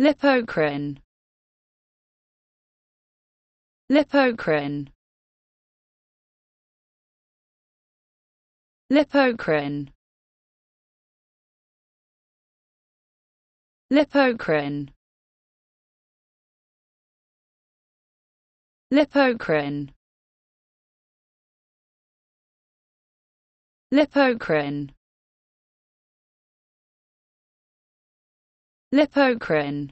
Lipocrine. Lipocrine. Lipocrine. Lipocrine. Lipocrine. Lipocrine. Lipocrine.